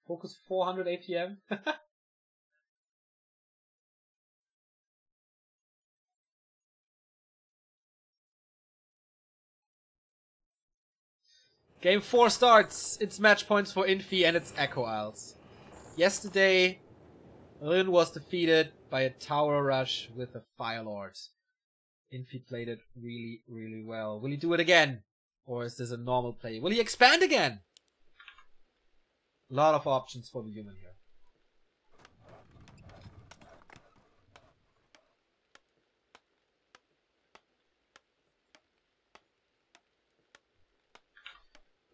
Speaker 1: Focus 400 APM? Game 4 starts. It's match points for Infi and it's Echo Isles. Yesterday, Lyn was defeated by a tower rush with a Fire Lord. Infi played it really, really well. Will he do it again? Or is this a normal play? Will he expand again? A lot of options for the human here.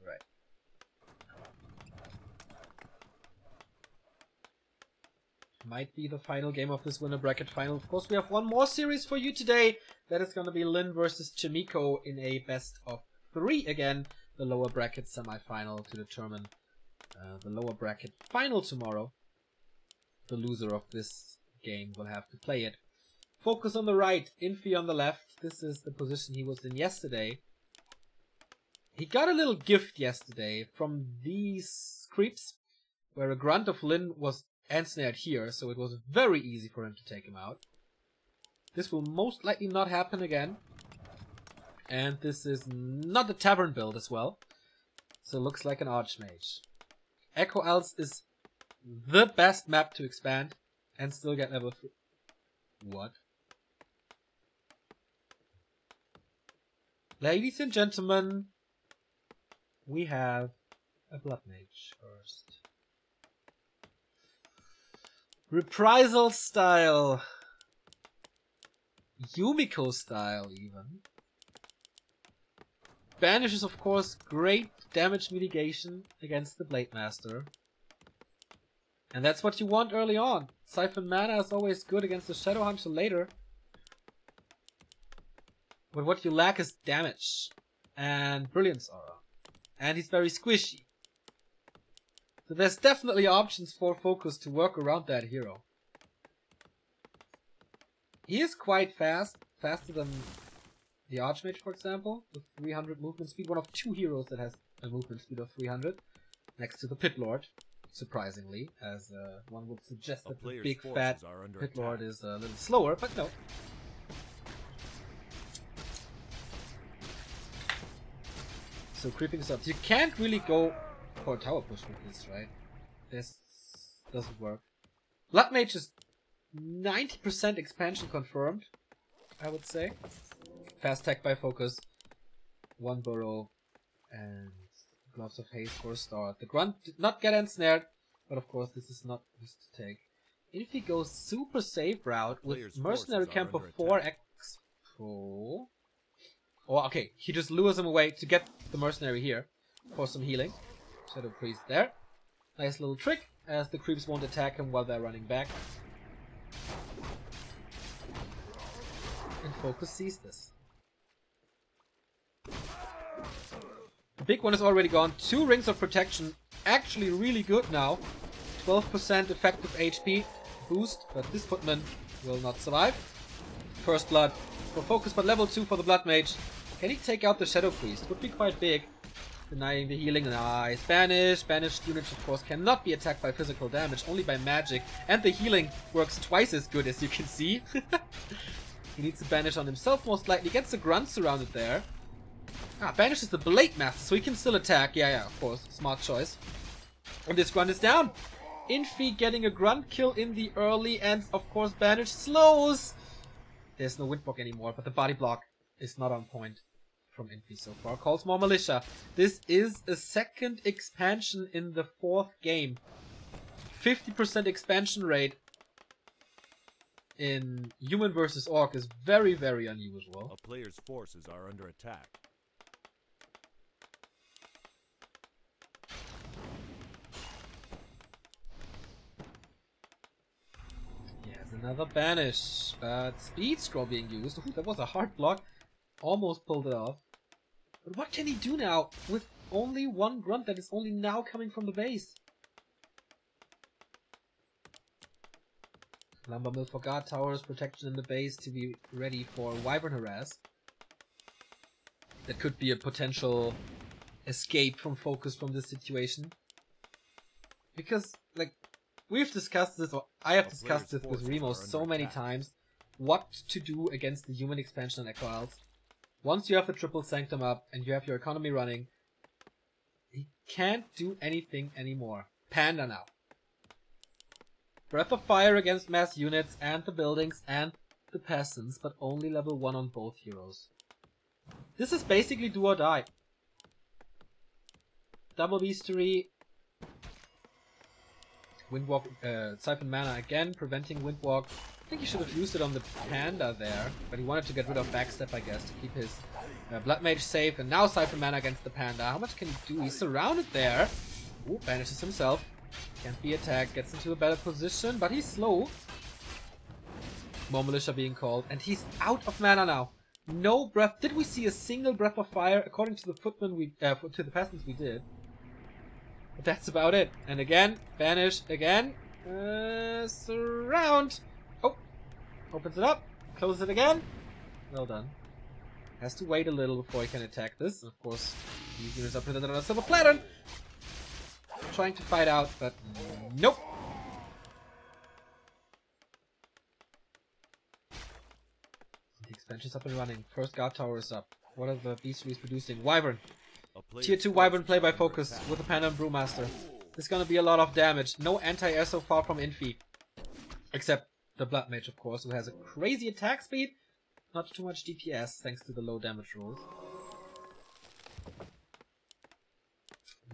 Speaker 1: Right. Might be the final game of this winner bracket final. Of course, we have one more series for you today. That is going to be Lyn versus Chaemiko in a best of three again. The lower bracket semi-final to determine uh, the lower bracket final tomorrow. The loser of this game will have to play it. Focus on the right, Infi on the left. This is the position he was in yesterday. He got a little gift yesterday from these creeps, where a grunt of Lyn was ensnared here, so it was very easy for him to take him out. This will most likely not happen again. And this is not a tavern build as well. So looks like an Archmage. Echo Isles is the best map to expand and still get level 3. What? Ladies and gentlemen, we have a Blood Mage first. Reprisal style. Yumiko style even. Banish is of course great damage mitigation against the Blade Master. And that's what you want early on. Siphon Mana is always good against the Shadow Hunter later. But what you lack is damage. And Brilliance Aura. And he's very squishy. So there's definitely options for Focus to work around that hero. He is quite fast, faster than the Archmage, for example, with 300 movement speed. One of two heroes that has a movement speed of 300, next to the Pit Lord, surprisingly, as uh, one would suggest that the big fat Pit Lord is a little slower, but no. So creeping subs. You can't really go for a tower push with this, right? This doesn't work. Blood Mage is 90% expansion confirmed, I would say. Fast tech by focus, one burrow, and gloves of haste for a start. The grunt did not get ensnared, but of course this is not his to take. If he goes super safe route with
Speaker 2: Player's
Speaker 1: mercenary camp of 4
Speaker 2: attack.
Speaker 1: expo... Or okay, he just lures him away to get the mercenary here for some healing. Shadow Priest there. Nice little trick, as the creeps won't attack him while they're running back. And Focus sees this. The big one is already gone. Two rings of protection. Actually really good now. 12% effective HP boost, but this footman will not survive. First blood for Focus, but level 2 for the Blood Mage. Can he take out the Shadow Priest? Would be quite big. Denying the healing. Nice. Banish. Banished units, of course, cannot be attacked by physical damage, only by magic. And the healing works twice as good, as you can see. he needs to banish on himself, most likely. Gets the grunt surrounded there. Ah, banishes the Blade Master, so he can still attack. Yeah, yeah, of course. Smart choice. And this grunt is down. Infi getting a grunt kill in the early, and of course, banish slows. There's no windwalk anymore, but the body block is not on point from Infi so far. Calls more militia. This is a second expansion in the fourth game. 50% expansion rate. in human versus orc is very, very unusual.
Speaker 2: A player's forces are under attack.
Speaker 1: Yes, another banish, but speed scroll being used. Ooh, that was a hard block. Almost pulled it off. But what can he do now with only one grunt that is only now coming from the base? Lumber mill for guard towers, protection in the base to be ready for wyvern harass. That could be a potential escape from focus from this situation. Because, like, we've discussed this, or I have discussed this with Remo so many times, what to do against the human expansion on Echo Isles. Once you have the triple sanctum up and you have your economy running, he can't do anything anymore. Panda now. Breath of Fire against mass units and the buildings and the peasants, but only level 1 on both heroes. This is basically do or die. Double Bestiary. Windwalk, uh, Siphon Mana again, preventing Windwalk. I think he should have used it on the Panda there, but he wanted to get rid of Backstep, I guess, to keep his uh, Blood Mage safe. And now Siphon Mana against the Panda. How much can he do? He's surrounded there. Ooh, banishes himself. Can't be attacked, gets into a better position, but he's slow. More militia being called, and he's out of mana now. No breath. Did we see a single breath of fire? According to the footmen, we uh, to the peasants, we did. But that's about it. And again, banish again. Uh, surround. Opens it up, closes it again. Well done. Has to wait a little before he can attack this. Of course, these units are presented on a silver platter. Trying to fight out, but nope. The expansion's up and running. First guard tower is up. What are the bestiaries producing? Wyvern. Tier 2 Wyvern play by focus with the Panda and Brewmaster. This is gonna be a lot of damage. No anti-air so far from Infi. Except the Blood Mage, of course, who has a crazy attack speed. Not too much DPS, thanks to the low damage rules.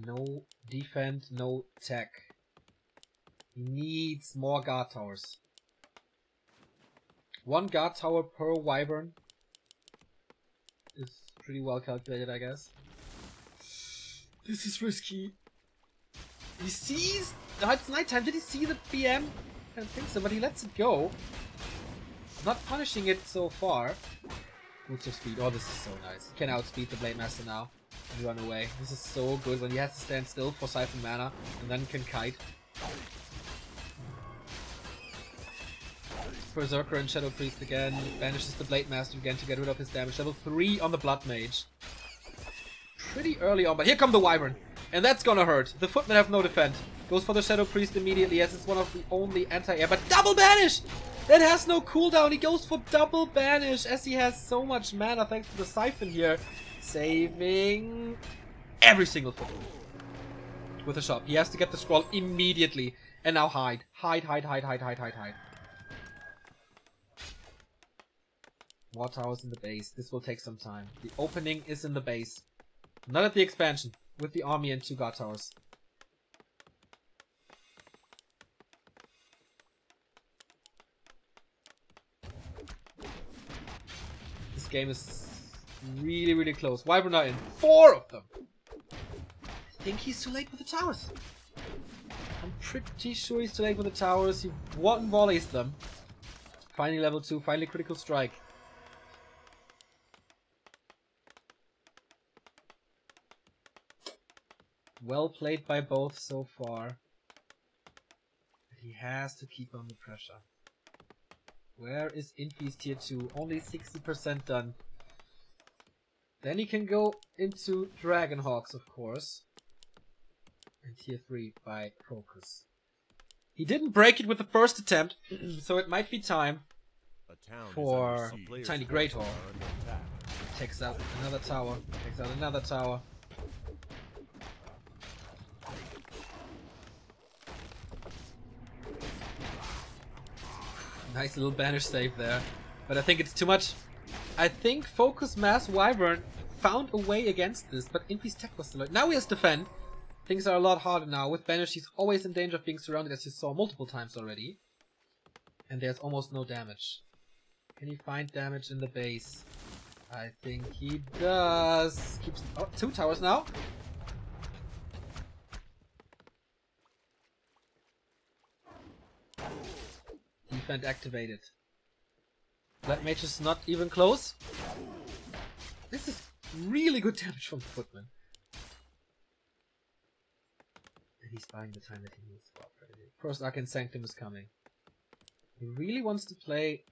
Speaker 1: No defend, no tech. He needs more guard towers. One guard tower per wyvern is pretty well calculated, I guess. This is risky. He sees. Oh, it's nighttime. Did he see the BM? I don't think so, but he lets it go. Not punishing it so far. Boots of speed. Oh, this is so nice. He can outspeed the Blade Master now and run away. This is so good when he has to stand still for Siphon Mana and then can kite. Berserker and Shadow Priest again. Banishes the Blade Master again to get rid of his damage. Level 3 on the Blood Mage. Pretty early on, but here come the Wyvern. And that's gonna hurt. The Footmen have no defense. Goes for the Shadow Priest immediately as it's one of the only anti-air. But double banish! That has no cooldown. He goes for double banish as he has so much mana thanks to the Siphon here. Saving every single Footman. With a shot. He has to get the scroll immediately. And now hide. Hide, hide, hide, hide, hide, hide, hide. More towers in the base. This will take some time. The opening is in the base. Not at the expansion. With the army and two guard towers. Game is really, really close. Wyvern are not in. Four of them! I think he's too late with the towers. I'm pretty sure he's too late with the towers. He one volleys them. Finally level 2, finally critical strike. Well played by both so far. He has to keep on the pressure. Where is Infi's tier 2? Only 60% done. Then he can go into Dragonhawks, of course. And tier 3 by Focus. He didn't break it with the first attempt, so it might be time.
Speaker 2: A town is
Speaker 1: for
Speaker 2: under siege. A player's
Speaker 1: Tiny Great Hall.
Speaker 2: are under attack.
Speaker 1: Takes out another tower. Takes out another tower. Nice little banish save there. But I think it's too much. I think Focus Mass Wyvern found a way against this, but Infi's tech was still Now he has to defend. Things are a lot harder now. With Banish, he's always in danger of being surrounded, as you saw multiple times already. And there's almost no damage. Can he find damage in the base? I think he does. Keeps oh, two towers now. Defend activated. Blood Mage is not even close. This is really good damage from the Footman. And he's buying the time that he needs for upgrading. First Arcane Sanctum is coming. He really wants to play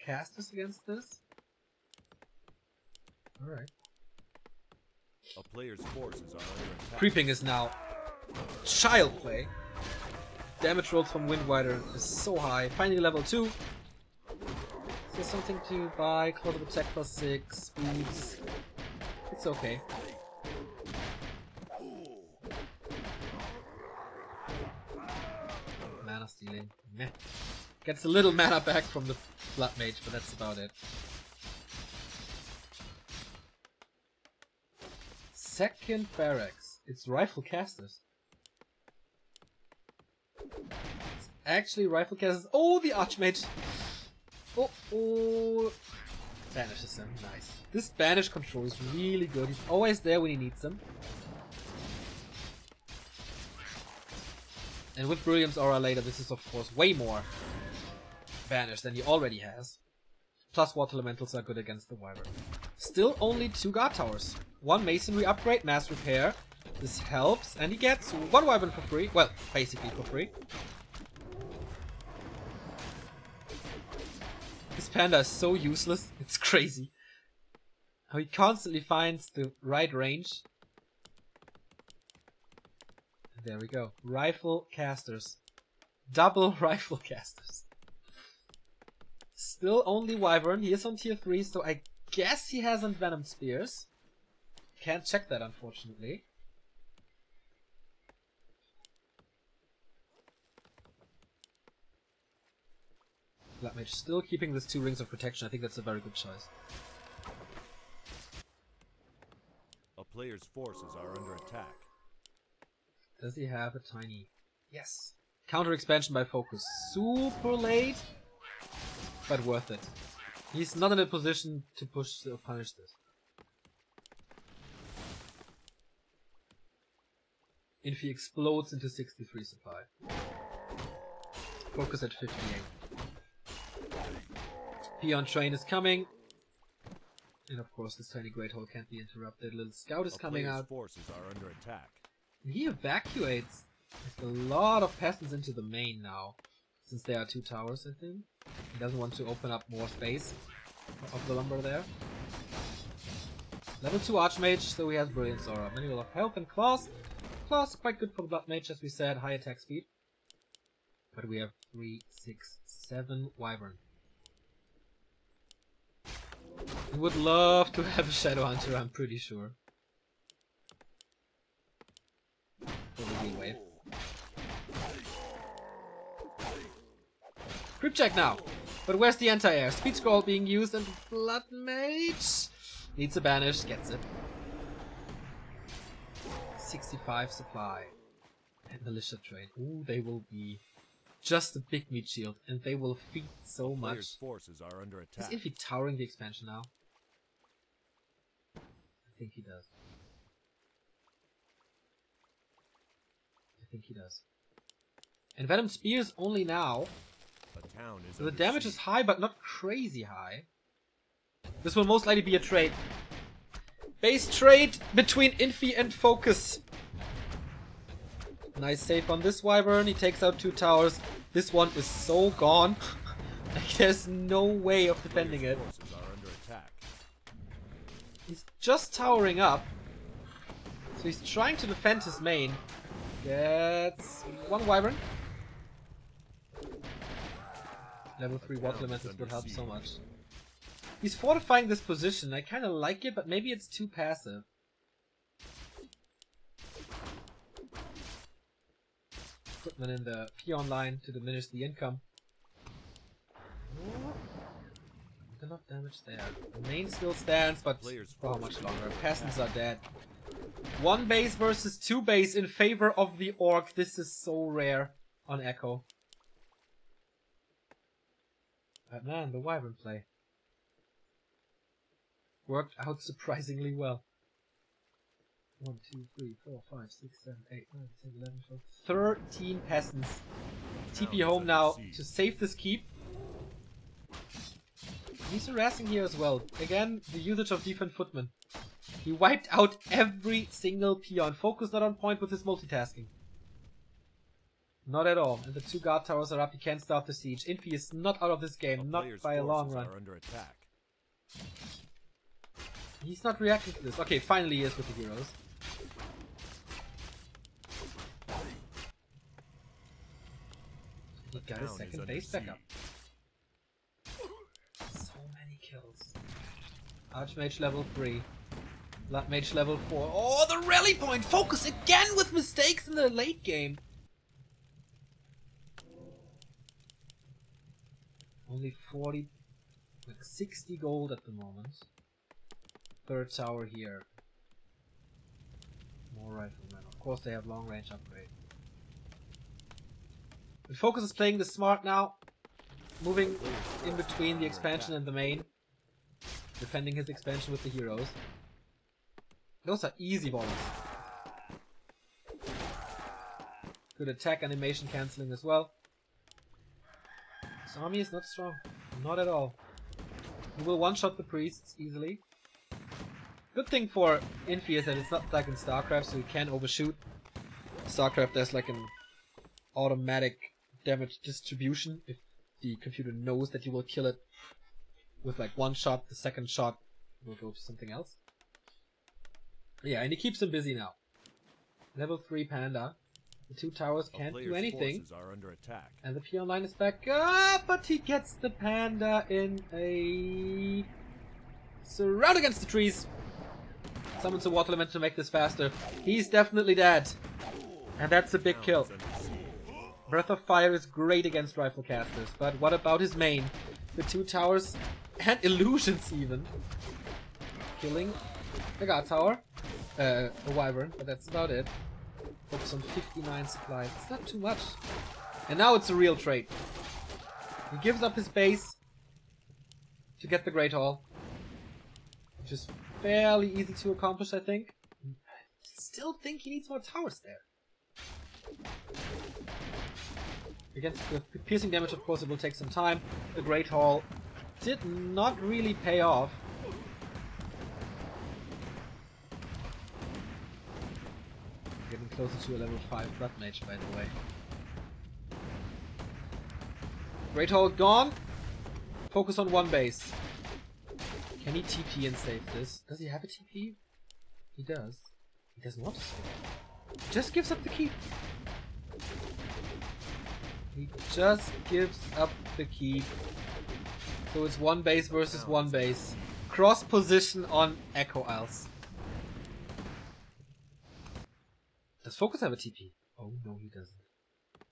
Speaker 1: casters against this? Alright.
Speaker 2: A player's forces are under attack.
Speaker 1: Creeping is now child play. Damage rolls from Wind Windrider is so high. Finally level 2. Is there something to buy? Of Attack plus 6, boots. It's okay. Mana stealing. Meh. Gets a little mana back from the Blood Mage, but that's about it. Second barracks. It's rifle casters. It's actually rifle casters. Oh, the Archmage! Oh, oh. Banishes him. Nice. This banish control is really good. He's always there when he needs them. And with Brilliance Aura later, this is of course way more banish than he already has. Plus water elementals are good against the Wyvern. Still only two guard towers. One masonry upgrade, mass repair. This helps, and he gets one Wyvern for free. Well, basically for free. This panda is so useless, it's crazy. How he constantly finds the right range. There we go. Rifle casters. Double rifle casters. Still only Wyvern. He is on tier 3, so I guess he hasn't Venom Spears. Can't check that, unfortunately. Blood Mage still keeping this two rings of protection. I think that's a very good choice.
Speaker 2: A player's forces are under attack.
Speaker 1: Does he have a tiny? Yes. Counter expansion by focus. Super late, but worth it. He's not in a position to push or punish this. If he explodes into 63 supply. Focus at 58. Peon train is coming. And of course this tiny great hole can't be interrupted. Little scout is
Speaker 2: A
Speaker 1: coming out.
Speaker 2: forces are under attack.
Speaker 1: And he evacuates a lot of peasants into the main now. Since there are two towers, I think. He doesn't want to open up more space of the lumber there. Level 2 Archmage, so he has Brilliance Aura. Manual of Health and Claws. Claws quite good for the Blood Mage, as we said, high attack speed. But we have 3, 6, 7 Wyvern. We would love to have a Shadow Hunter, I'm pretty sure. Wave. Crypt check now! But where's the anti-air? Speed scroll being used and Blood Mage needs a banish, gets it. 65 supply. And Militia Train. Ooh, they will be just a big meat shield and they will feed so much.
Speaker 2: player's forces are under
Speaker 1: Is
Speaker 2: attack.
Speaker 1: Infi towering the expansion now? I think he does. I think he does. And Venom Spears only now.
Speaker 2: Is
Speaker 1: So the damage is high, but not crazy high. This will most likely be a trade. Base trade between Infi and Focus. Nice save on this Wyvern. He takes out two towers. This one is so gone. like, there's no way of defending it.
Speaker 2: Player's forces are under attack.
Speaker 1: He's just towering up. So he's trying to defend his main. Gets one Wyvern. Level 3 Water Elementals would help so much. He's fortifying this position. I kind of like it, but maybe it's too passive. Equipment in the peon line to diminish the income. Enough damage there. The main still stands, but
Speaker 2: Players oh,
Speaker 1: for how much longer? Peasants are dead. One base versus two base in favor of the orc. This is so rare on Echo. But man, the Wyvern play worked out surprisingly well. 1, 2, 3, 4, 5, 6, 7, 8, 9, 10, 11, 12, 13 peasants. TP home now to save this keep. He's harassing here as well. Again, the usage of Defend Footman. He wiped out every single peon. Focus not on point with his multitasking. Not at all. And the two guard towers are up. He can't start the siege. Infi is not out of this
Speaker 2: A
Speaker 1: game. Not by a long run.
Speaker 2: under attack.
Speaker 1: He's not reacting to this. Okay, finally he is with the heroes. He got his
Speaker 2: is
Speaker 1: second base back up. So many kills. Archmage level 3. Blood Mage level 4. Oh, the rally point! Focus again with mistakes in the late game! Only 40, like 60 gold at the moment. Third tower here. More riflemen. Of course they have long range upgrade. But Focus is playing this smart now. Moving in between the expansion and the main. Defending his expansion with the heroes. Those are easy bombs. Good attack animation cancelling as well. This army is not strong. Not at all. He will one-shot the priests easily. Good thing for Infi is that it's not like in StarCraft, so you can overshoot. StarCraft there's like an automatic damage distribution if the computer knows that you will kill it with like one shot, the second shot will go to something else. Yeah, and he keeps him busy now. Level 3 Panda. The two towers can't do anything.
Speaker 2: are under attack.
Speaker 1: And the peon line is back up, but he gets the panda in a surround against the trees. Summons a water element to make this faster. He's definitely dead. And that's a big kill. Breath of Fire is great against rifle casters, but what about his main? The two towers and illusions even. Killing the guard tower. Uh, a wyvern, but that's about it. Focus on 59 supplies. It's not too much. And now it's a real trade. He gives up his base to get the Great Hall. Which is fairly easy to accomplish, I think. I still think he needs more towers there. Against the piercing damage, of course, it will take some time. The Great Hall did not really pay off. Getting closer to a level 5 Blood Mage, by the way. Great Hall gone. Focus on one base. Can he TP and save this? Does he have a TP? He does. He doesn't want to just gives up the key. He just gives up the key. So it's one base versus one base. Cross position on Echo Isles. Does Focus have a TP? Oh no, he doesn't.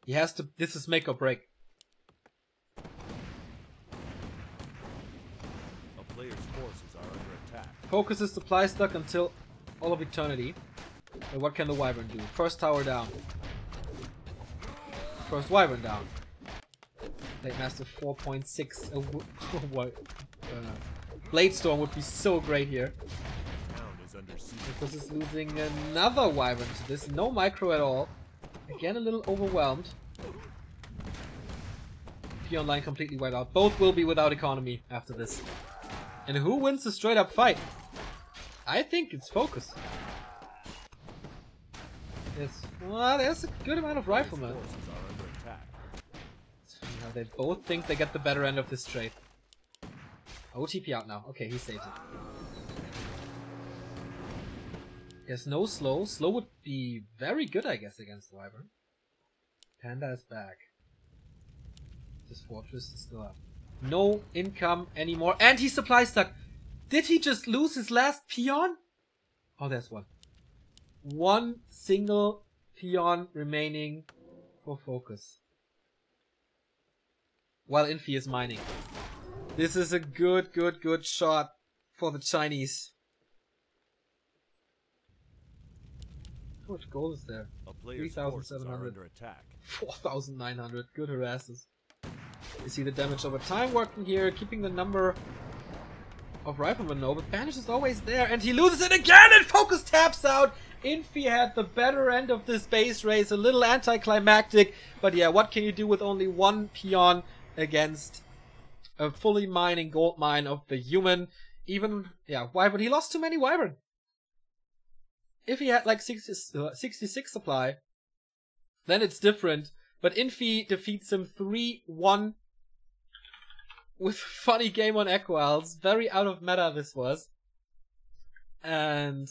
Speaker 1: He has to. This is make or break.
Speaker 2: A player's forces are under attack.
Speaker 1: Focus is supply stuck until all of eternity. And what can the Wyvern do? First tower down. First Wyvern down. Blade Master 4.6. A w- what? Uh, Blade Storm would be so great here. Because it's losing another Wyvern to this. No micro at all. Again, a little overwhelmed. Peon line completely wiped out. Both will be without economy after this. And who wins the straight up fight? I think it's Focus. Yes. Well, there's a good amount of riflemen. They both think they get the better end of this trade. OTP out now. Okay, he saved it. There's no slow. Slow would be very good, I guess, against Wyvern. Panda is back. This fortress is still up. No income anymore. And he's supply stuck. Did he just lose his last peon? Oh, there's one. One single peon remaining for focus. While Infi is mining. This is a good, good, good shot for the Chinese. How much gold is there?
Speaker 2: A player's
Speaker 1: 3,700.
Speaker 2: under attack.
Speaker 1: 4,900. Good harasses. You see the damage over time working here, keeping the number of riflemen low, but Banish is always there, and he loses it again, and Focus taps out! Infi had the better end of this base race, a little anticlimactic, but yeah, what can you do with only one peon against a fully mining gold mine of the human? Even, yeah, why Wyvern, he lost too many Wyvern. If he had like 60, uh, 66 supply, then it's different. But Infi defeats him 3-1 with funny game on Equals. Very out of meta this was. And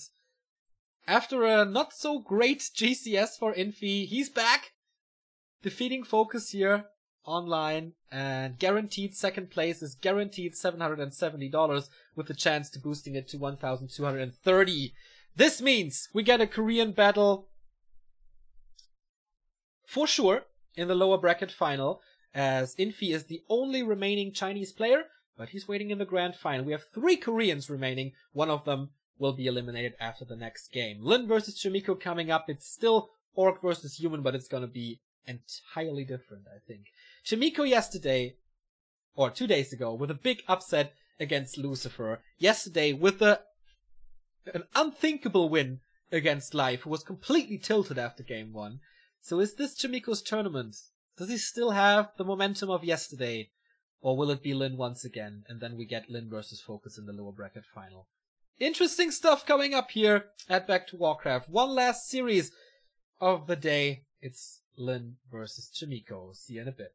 Speaker 1: after a not so great GCS for Infi, he's back. Defeating Focus here online and guaranteed second place is guaranteed $770 with the chance to boosting it to 1230 this means we get a Korean battle for sure in the lower bracket final, as Infi is the only remaining Chinese player, but he's waiting in the grand final. We have three Koreans remaining. One of them will be eliminated after the next game. Lyn versus Chaemiko coming up. It's still Orc versus Human, but it's gonna be entirely different, I think. Chaemiko yesterday, or two days ago, with a big upset against Lucifer. Yesterday with a an unthinkable win against Life, who was completely tilted after game one. So is this Chaemiko's tournament? Does he still have the momentum of yesterday? Or will it be Lyn once again, and then we get Lyn versus Focus in the lower bracket final? Interesting stuff coming up here at Back to Warcraft. One last series of the day. It's Lyn versus Chaemiko. See you in a bit.